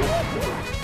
Let's go.